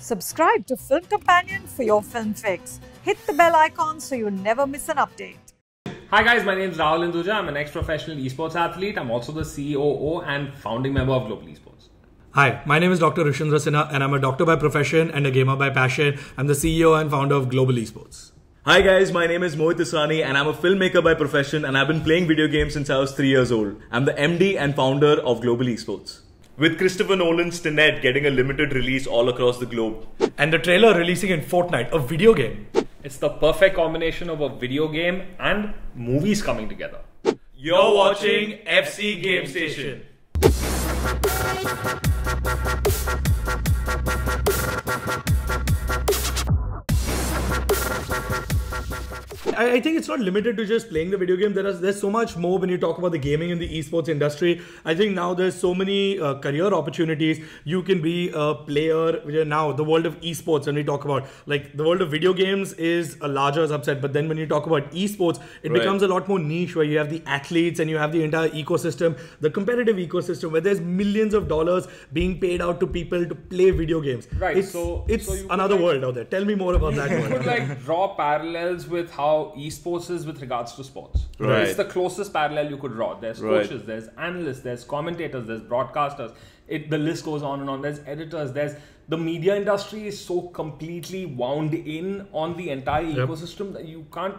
Subscribe to Film Companion for your film fix. Hit the bell icon so you never miss an update. Hi guys, my name is Rahul Induja. I'm an ex-professional esports athlete. I'm also the CEO and founding member of Global Esports. Hi, my name is Dr. Rushindra Sinha and I'm a doctor by profession and a gamer by passion. I'm the CEO and founder of Global Esports. Hi guys, my name is Mohit Israni and I'm a filmmaker by profession and I've been playing video games since I was 3 years old. I'm the MD and founder of Global Esports. With Christopher Nolan's Tenet getting a limited release all across the globe. And the trailer releasing in Fortnite, a video game. It's the perfect combination of a video game and movies coming together. You're watching FC Game Station. I, I think it's not limited to just playing the video game. There is there's so much more when you talk about the gaming and the esports industry. I think now there's so many uh, career opportunities. You can be a player now. The world of esports, when we talk about like the world of video games is a larger subset, but then when you talk about esports, it Right. becomes a lot more niche where you have the athletes and you have the entire ecosystem, the competitive ecosystem where there's millions of dollars being paid out to people to play video games. Right, It's, so- it's so another like- world out there. Tell me more about that You could like draw parallels with how esports is with regards to sports. Right. It's the closest parallel you could draw. There's Right. coaches, there's analysts, there's commentators, there's broadcasters. It, the list goes on and on. There's editors. There's the media industry is so completely wound in on the entire ecosystem that you can't.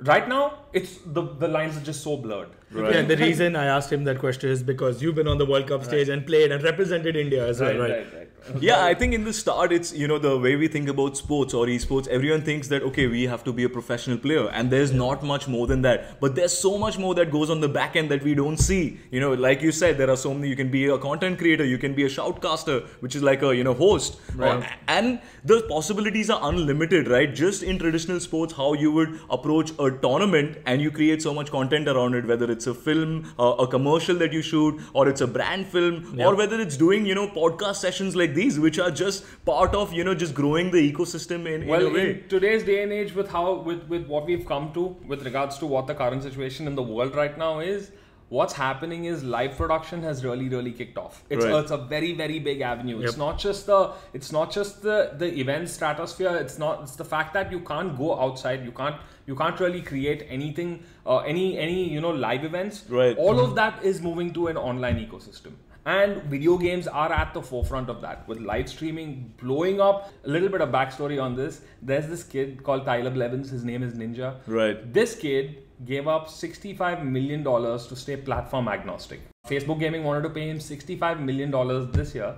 Right now, it's the the lines are just so blurred. Right. Yeah, and the reason I asked him that question is because you've been on the World Cup stage and played and represented India as well, Right, right? right, right. Yeah, I think in the start, it's you know the way we think about sports or esports. Everyone thinks that okay, we have to be a professional player, and there's not much more than that. But there's so much more that goes on the back end that we don't see. You know, like you said, there are so many. You can be a content creator, you can be a shoutcaster, which is like a you know host, Right. Or- and the possibilities are unlimited, right? Just in traditional sports, how you would approach a tournament and you create so much content around it, whether it's a film, uh, a commercial that you shoot, or it's a brand film, or whether it's doing you know podcast sessions like these, which are just part of you know just growing the ecosystem in, well in a way. in today's day and age with how with with what we've come to with regards to what the current situation in the world right now is what's happening is live production has really really kicked off. It's, Right. it's a very very big avenue. It's not just the it's not just the the event stratosphere. It's not it's the fact that you can't go outside. You can't you can't really create anything uh, any any you know live events. Right. all of that is moving to an online ecosystem and video games are at the forefront of that with live streaming blowing up. A little bit of backstory on this. There's this kid called tyler blevins his name is ninja. Right. this kid gave up 65 million dollars to stay platform agnostic. Facebook gaming wanted to pay him 65 million dollars this year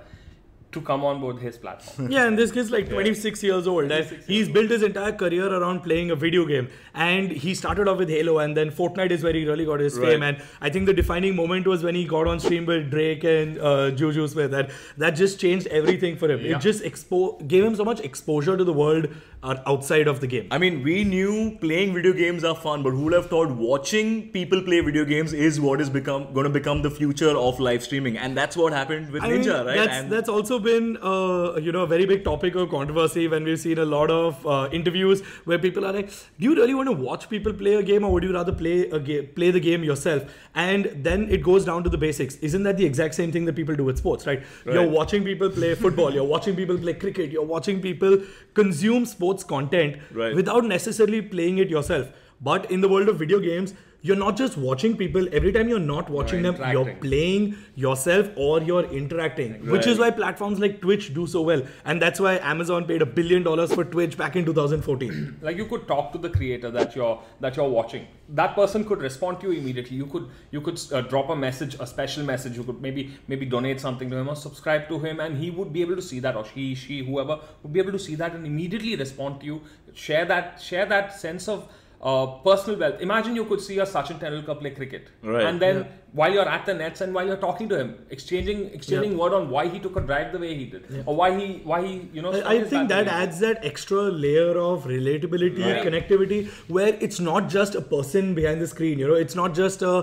to come on board his platform Yeah, and this kid's like 26 years old, and 26 he's built his entire career around playing a video game. And he started off with Halo, and then Fortnite is where he really got his Right. fame. And I think the defining moment was when he got on stream with Drake and uh, Juju Smith. That that just changed everything for him. Yeah. It just expo- gave him so much exposure to the world uh, outside of the game. I mean, we knew playing video games are fun, but who would have thought watching people play video games is what is become going to become the future of live streaming, and that's what happened with I mean, Ninja, right? That's And- that's also been uh, you know a very big topic of controversy when we've seen a lot of uh, interviews where people are like, "Do you really want to watch people play a game, or would you rather play a game, play the game yourself?" And then it goes down to the basics. Isn't that the exact same thing that people do with sports, right? You're watching people play football, you're watching people play cricket, you're watching people consume sports content Right. without necessarily playing it yourself. But in the world of video games, you're not just watching people. Every time you're not watching them, you're playing yourself or you're interacting, which is why platforms like Twitch do so well. And that's why Amazon paid a billion dollars for Twitch back in 2014. like you could talk to the creator that you're that you're watching that person could respond to you immediately you could you could uh, drop a message a special message you could maybe maybe donate something to him or subscribe to him and he would be able to see that or she she whoever would be able to see that and immediately respond to you share that share that sense of uh, personal wealth. Imagine you could see a Sachin Tendulkar play cricket, Right. and then while you're at the nets and while you're talking to him, exchanging exchanging word on why he took a drive the way he did, or why he why he you know. I- I think that way he did. adds that extra layer of relatability, Right. connectivity, where it's not just a person behind the screen. You know, it's not just a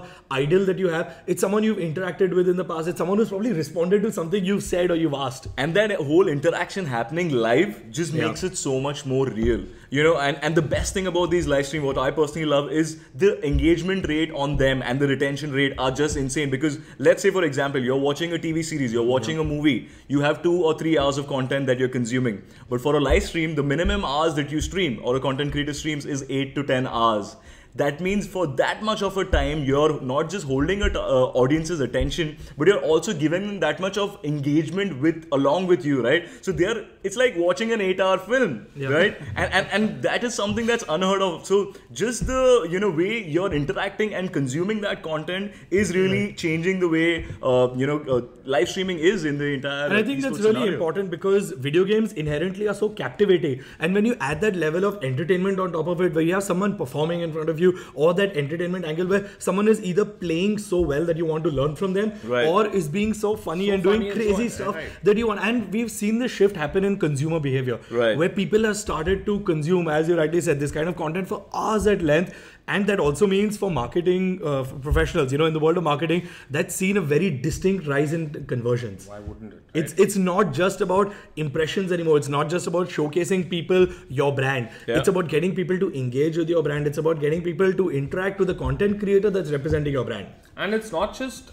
idol that you have. It's someone you've interacted with in the past. It's someone who's probably responded to something you've said or you've asked. and that whole interaction happening live just Yeah. makes it so much more real you know and, and the best thing about these live stream what I personally love is the engagement rate on them and the retention rate are just insane. Because let's say, for example, you're watching a TV series, you're watching a movie, you have two or three hours of content that you're consuming. But for a live stream, the minimum hours that you stream or a content creator streams is eight to ten hours that means for that much of a time you're not just holding a uh, audience's attention but you're also giving them that much of engagement with along with you right so they're it's like watching an 8 hour film Yeah. right and, and and that is something that's unheard of so just the you know way you're interacting and consuming that content is really changing the way uh, you know uh, live streaming is in the entire And I think that's really scenario. important because video games inherently are so captivating. And when you add that level of entertainment on top of it, where you have someone performing in front of you, or that entertainment angle where someone is either playing so well that you want to learn from them, Right. or is being so funny So and doing funny and so crazy on, stuff right. that you want. And we've seen this shift happen in consumer behavior, Right. where people have started to consume, as you rightly said, this kind of content for hours at length. And that also means for marketing uh, for professionals, you know, in the world of marketing, that's seen a very distinct rise in conversions. Why wouldn't it? It's it's not just about impressions anymore. It's not just about showcasing people your brand. Yeah. It's about getting people to engage with your brand. It's about getting people to interact with the content creator that's representing your brand. and it's not just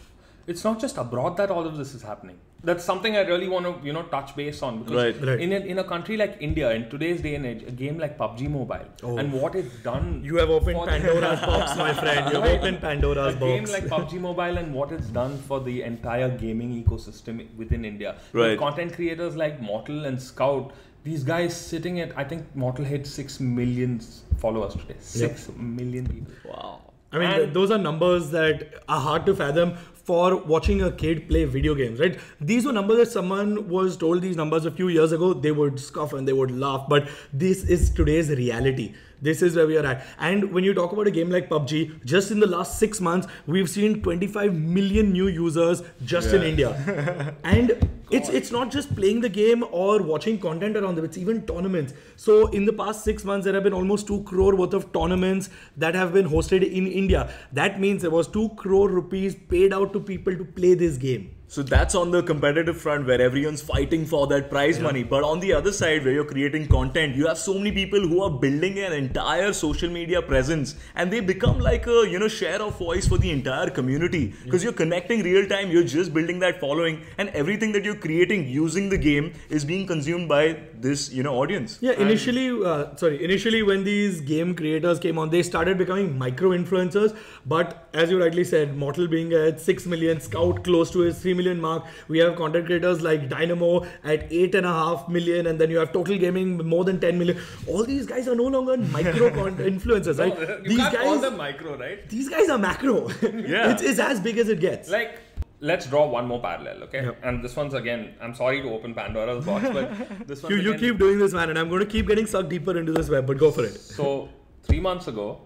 it's not just abroad that all of this is happening that's something i really want to you know touch base on because Right, right. in a, in a country like india in today's day and age a game like pubg mobile oh. and what it's done Oh. You have opened Pandora's box, my friend. You've opened Pandora's a game like PUBG Mobile and what it's done for the entire gaming ecosystem within India. With Right. content creators like Mortal and Scout, these guys sitting at I think Mortal hit six million followers today. Six million people. wow I mean, th- those are numbers that are hard to fathom for watching a kid play video games, right? These were numbers that someone was told these numbers a few years ago, they would scoff and they would laugh, but this is today's reality. This is where we are at. And when you talk about a game like PUBG, just in the last six months, we've seen 25 million new users just in India. and it's it's not just playing the game or watching content around them, it's even tournaments. So in the past six months, there have been almost two crore worth of tournaments that have been hosted in India. That means there was two crore rupees paid out to people to play this game. So that's on the competitive front where everyone's fighting for that prize money. But on the other side, where you're creating content, you have so many people who are building an entire social media presence and they become like a you know share of voice for the entire community. Because you're connecting real time, you're just building that following, and everything that you're creating using the game is being consumed by this you know audience. Yeah, initially, uh, sorry, initially when these game creators came on, they started becoming micro influencers. But as you rightly said, Mortal being at 6 million, Scout close to his 3 million mark. We have content creators like Dynamo at 8.5 million, and then you have Total Gaming more than 10 million. All these guys are no longer micro influencers, right? You these can't call guys, them micro, right? these guys are macro. Yeah. it's, it's as big as it gets. Like, let's draw one more parallel, okay? Yep. And this one's again, I'm sorry to open Pandora's box, but this one. you, you keep doing this, man, and I'm going to keep getting sucked deeper into this web, but go for it. So, three months ago,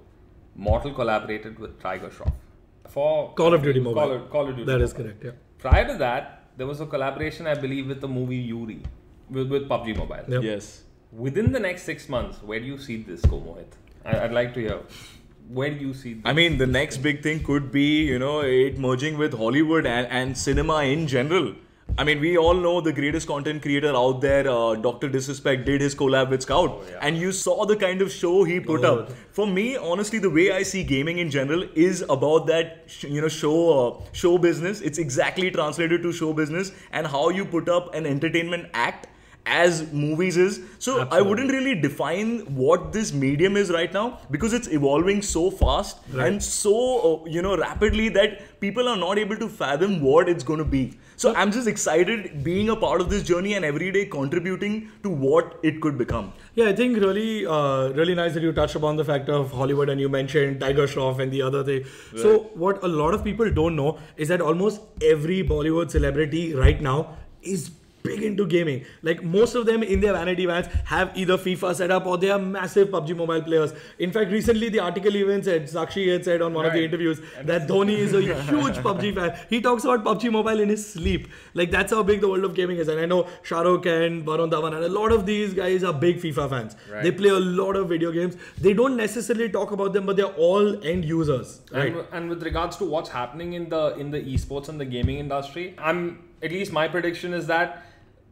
Mortal collaborated with Tiger Shroff for Call of Duty Mobile. Call of, Call of Duty. That is Mobile. correct, yeah. Prior to that, there was a collaboration, I believe, with the movie Uri, with, with PUBG Mobile. Yep. Yes. Within the next six months, where do you see this go, Mohit? I, I'd like to hear. Where do you see? I mean, the next big thing could be, you know, it merging with Hollywood and, and cinema in general. I mean, we all know the greatest content creator out there, uh, Dr. Disrespect, did his collab with Scout. And you saw the kind of show he put Oh. up. For me, honestly, the way I see gaming in general is about that, sh- you know, show uh, show business. It's exactly translated to show business and how you put up an entertainment act as movies is. So I wouldn't really define what this medium is right now because it's evolving so fast and so uh, you know rapidly that people are not able to fathom what it's going to be. So I'm just excited being a part of this journey and every day contributing to what it could become. Yeah, I think really, uh, really nice that you touched upon the fact of Hollywood and you mentioned Tiger Shroff and the other thing. So, what a lot of people don't know is that almost every Bollywood celebrity right now is big into gaming. Like most of them in their vanity vans have either FIFA set up or they are massive PUBG mobile players. In fact, recently the article even said, Sakshi had said on one of the Right. interviews that Dhoni is a huge PUBG fan. He talks about PUBG mobile in his sleep. Like that's how big the world of gaming is. And I know Shah Rukh and Varun Dhawan and a lot of these guys are big FIFA fans. Right. They play a lot of video games. They don't necessarily talk about them, but they're all end users. Right. And, and with regards to what's happening in the in the esports and the gaming industry, I'm at least my prediction is that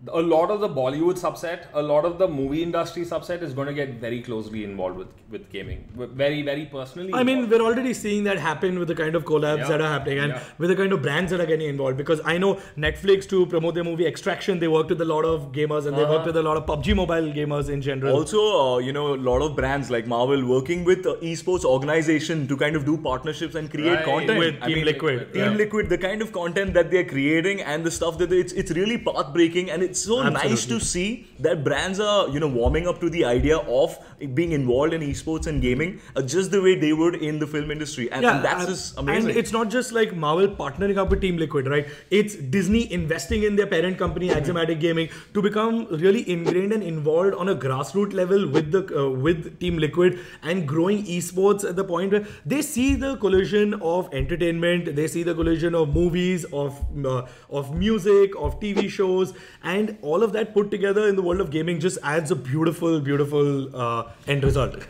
a lot of the Bollywood subset, a lot of the movie industry subset is going to get very closely involved with with gaming, very very personally. I mean, we're already seeing that happen with the kind of collabs Yeah. that are happening and Yeah. with the kind of brands that are getting involved. Because I know Netflix to promote their movie Extraction, they worked with a lot of gamers and they Uh-huh. worked with a lot of PUBG Mobile gamers in general. Also, uh, you know, a lot of brands like Marvel working with uh, esports organization to kind of do partnerships and create Right. content. with I Team mean, Liquid. Team Yeah. Liquid, the kind of content that they're creating and the stuff that they, it's it's really path breaking and it's so nice to see that brands are you know warming up to the idea of being involved in esports and gaming uh, just the way they would in the film industry and, and that's and- just amazing. And it's not just like Marvel partnering up with Team Liquid, right? It's Disney investing in their parent company, Axiomatic Gaming, to become really ingrained and involved on a grassroots level with the uh, with Team Liquid and growing esports at the point where they see the collision of entertainment, they see the collision of movies, of uh, of music, of TV shows, and all of that put together in the world of gaming just adds a beautiful, beautiful uh, end result.